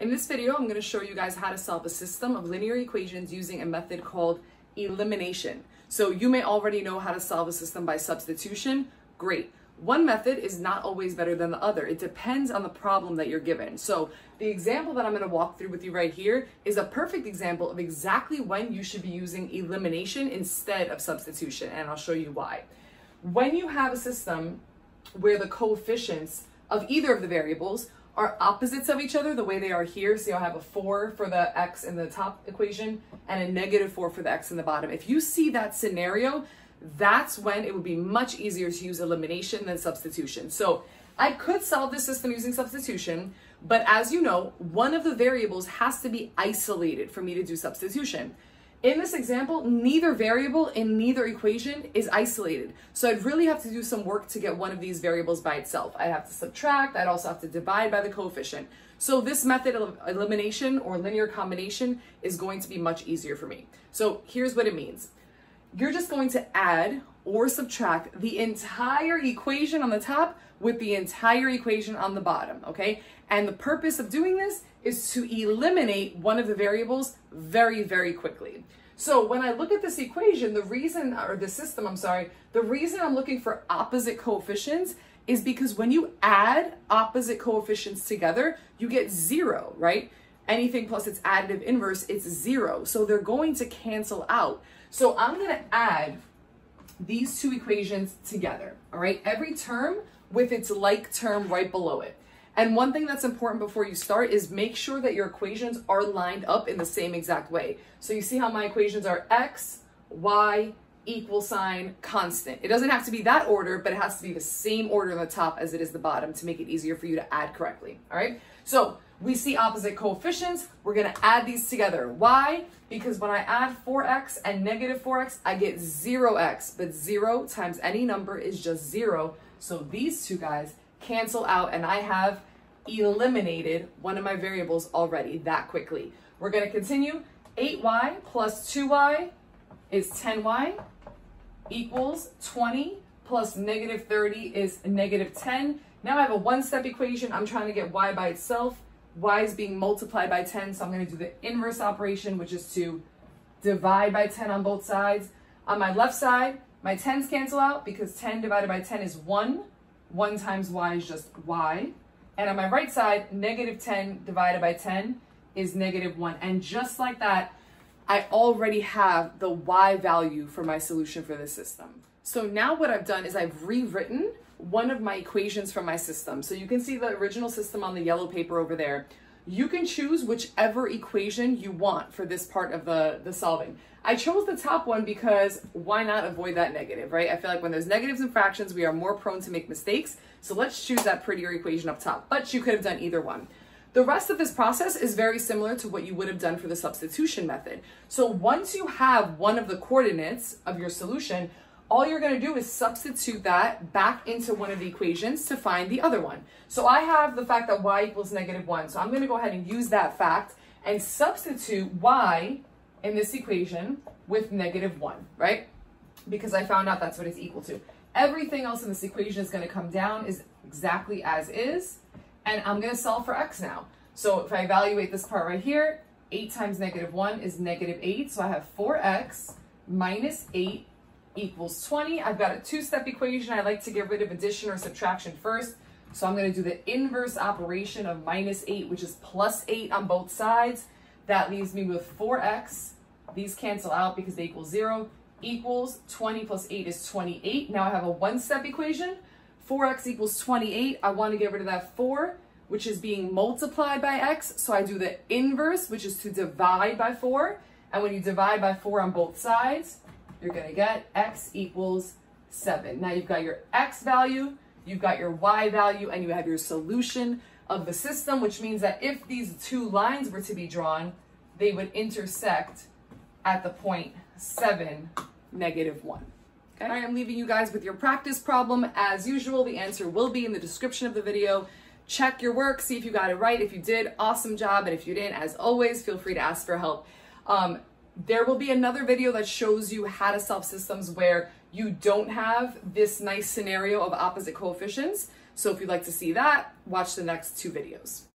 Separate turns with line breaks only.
In this video, I'm gonna show you guys how to solve a system of linear equations using a method called elimination. So you may already know how to solve a system by substitution. Great. One method is not always better than the other. It depends on the problem that you're given. So the example that I'm gonna walk through with you right here is a perfect example of exactly when you should be using elimination instead of substitution, and I'll show you why. When you have a system where the coefficients of either of the variables are opposites of each other the way they are here. So you'll have a four for the x in the top equation and a negative four for the x in the bottom. If you see that scenario, that's when it would be much easier to use elimination than substitution. So I could solve this system using substitution, but as you know, one of the variables has to be isolated for me to do substitution. In this example, neither variable in neither equation is isolated. So I'd really have to do some work to get one of these variables by itself. I'd have to subtract, I'd also have to divide by the coefficient. So this method of elimination or linear combination is going to be much easier for me. So here's what it means. You're just going to add or subtract the entire equation on the top with the entire equation on the bottom, okay? And the purpose of doing this is to eliminate one of the variables very, very quickly. So when I look at this equation, the reason, or the system, I'm sorry, the reason I'm looking for opposite coefficients is because when you add opposite coefficients together, you get zero, right? Anything plus its additive inverse, it's zero. So they're going to cancel out. So I'm gonna add these two equations together, all right? Every term with its like term right below it. And one thing that's important before you start is make sure that your equations are lined up in the same exact way. So you see how my equations are x, y, equal sign, constant. It doesn't have to be that order, but it has to be the same order on the top as it is the bottom to make it easier for you to add correctly, all right? So we see opposite coefficients. We're gonna add these together. Why? Because when I add 4x and negative 4x, I get 0x, but 0 times any number is just 0. So these two guys cancel out and I have eliminated one of my variables already that quickly. We're gonna continue. 8y plus 2y is 10y equals 20 plus negative 30 is negative 10. Now I have a one-step equation. I'm trying to get y by itself. Y is being multiplied by 10, so I'm gonna do the inverse operation, which is to divide by 10 on both sides. On my left side, my 10s cancel out because 10 divided by 10 is 1. 1 times y is just y. And on my right side, negative 10 divided by 10 is negative 1. And just like that, I already have the y value for my solution for this system. So now what I've done is I've rewritten one of my equations from my system. So you can see the original system on the yellow paper over there. You can choose whichever equation you want for this part of the, the solving. I chose the top one because why not avoid that negative, right? I feel like when there's negatives and fractions, we are more prone to make mistakes. So let's choose that prettier equation up top, but you could have done either one. The rest of this process is very similar to what you would have done for the substitution method. So once you have one of the coordinates of your solution, all you're going to do is substitute that back into one of the equations to find the other one. So I have the fact that y equals negative 1. So I'm going to go ahead and use that fact and substitute y in this equation with negative 1, right? Because I found out that's what it's equal to. Everything else in this equation is going to come down is exactly as is. And I'm going to solve for x now. So if I evaluate this part right here, 8 times negative 1 is negative 8. So I have 4x minus 8 equals 20. I've got a two-step equation. I like to get rid of addition or subtraction first. So I'm going to do the inverse operation of minus 8, which is plus 8 on both sides. That leaves me with 4x. These cancel out because they equal 0. Equals 20 plus 8 is 28. Now I have a one-step equation. 4x equals 28. I want to get rid of that 4, which is being multiplied by x. So I do the inverse, which is to divide by 4. And when you divide by 4 on both sides, you're going to get x equals 7. Now you've got your x value, you've got your y value, and you have your solution of the system, which means that if these two lines were to be drawn, they would intersect at the point 7, negative 1. Okay. I am leaving you guys with your practice problem. As usual, the answer will be in the description of the video. Check your work, see if you got it right. If you did, awesome job. And if you didn't, as always, feel free to ask for help. Um, there will be another video that shows you how to solve systems where you don't have this nice scenario of opposite coefficients. So if you'd like to see that, watch the next two videos.